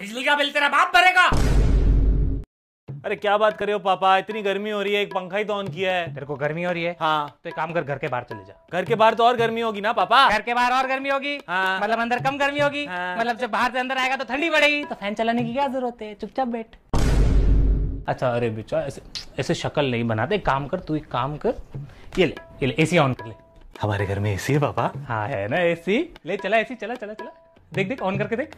बिजली का बिल तेरा बाप भरेगा। अरे क्या बात कर रहे हो पापा? इतनी गर्मी हो रही है एक पंखा ही तो ऑन किया है। तेरे को गर्मी हो रही है? हाँ। तो एक काम कर घर के बाहर चले जा। घर के बाहर तो और गर्मी होगी ना पापा? घर के बाहर और गर्मी होगी? हाँ। मतलब अंदर कम गर्मी होगी? हाँ। मतलब जब बाहर से अंदर आएगा तो ठंडी पड़ेगी। तो फ़ैन चलाने की क्या ज़रूरत है? चुपचाप बैठ। अच्छा अरे बेचा ऐसे ऐसे शक्ल नहीं बनाते काम कर तू एक काम कर। ये ले ये ले एसी ऑन कर ले। हमारे घर में एसी है पापा। हाँ है ना एसी ले चला एसी चला चला चला। देख देख ऑन करके देख।